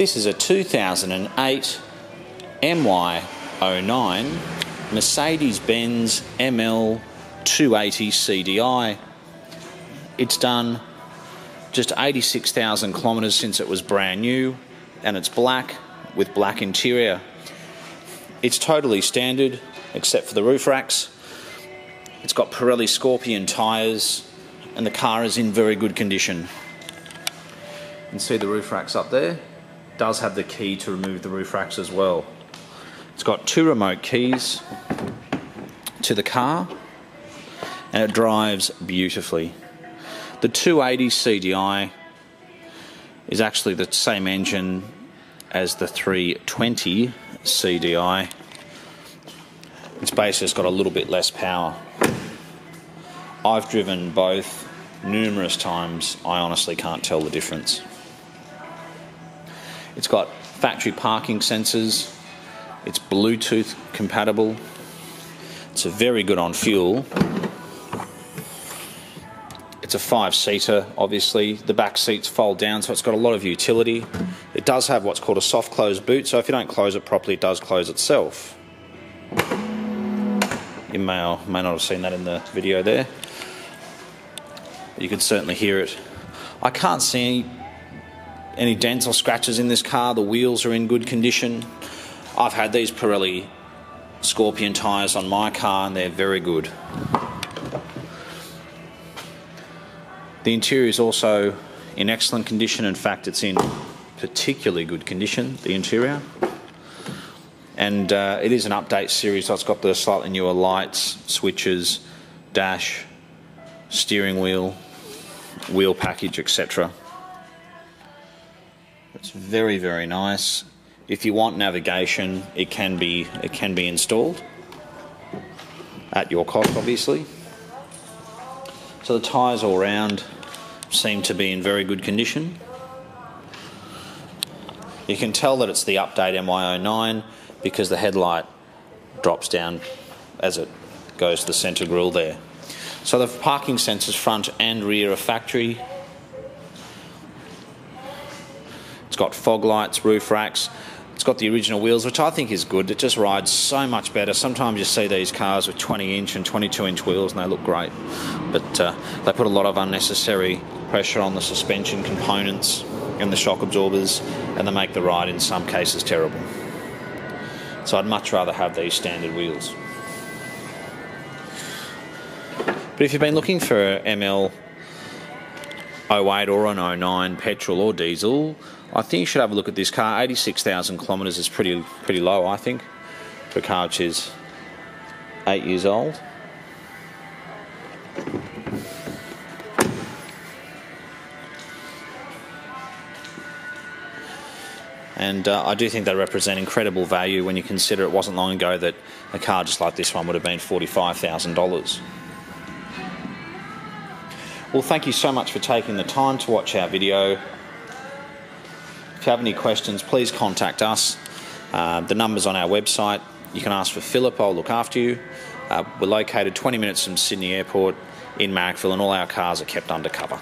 This is a 2008 MY09 Mercedes-Benz ML 280 CDI. It's done just 86,000 kilometres since it was brand new and it's black with black interior. It's totally standard except for the roof racks. It's got Pirelli Scorpion tyres and the car is in very good condition. You can see the roof racks up there. Does have the key to remove the roof racks as well. It's got two remote keys to the car and it drives beautifully. The 280 CDI is actually the same engine as the 320 CDI. It's basically got a little bit less power. I've driven both numerous times. I honestly can't tell the difference. It's got factory parking sensors. It's Bluetooth compatible. It's very good on fuel. It's a five seater, obviously. The back seats fold down, so it's got a lot of utility. It does have what's called a soft close boot, so if you don't close it properly, it does close itself. You may or may not have seen that in the video there. You can certainly hear it. I can't see any, dents or scratches in this car. The wheels are in good condition. I've had these Pirelli Scorpion tyres on my car and they're very good. The interior is also in excellent condition. In fact, it's in particularly good condition, the interior. And uh, it is an update series, so it's got the slightly newer lights, switches, dash, steering wheel, wheel package, etc. It's very, very nice. If you want navigation, it can be it can be installed at your cost, obviously. So the tyres all round seem to be in very good condition. You can tell that it's the update MY09 because the headlight drops down as it goes to the centre grille there. So the parking sensors front and rear are factory. It's got fog lights, roof racks. It's got the original wheels, which I think is good. It just rides so much better. Sometimes you see these cars with 20 inch and 22 inch wheels and they look great, but uh, they put a lot of unnecessary pressure on the suspension components and the shock absorbers, and they make the ride in some cases terrible. So I'd much rather have these standard wheels. But if you've been looking for ML 08 or an 09 petrol or diesel, I think you should have a look at this car. 86,000 kilometres is pretty pretty low, I think, for a car which is eight years old. And uh, I do think they represent incredible value when you consider it wasn't long ago that a car just like this one would have been $45,000. Well, thank you so much for taking the time to watch our video. If you have any questions, please contact us. Uh, the number's on our website. You can ask for Philip, I'll look after you. Uh, we're located 20 minutes from Sydney Airport in Marrickville, and all our cars are kept undercover.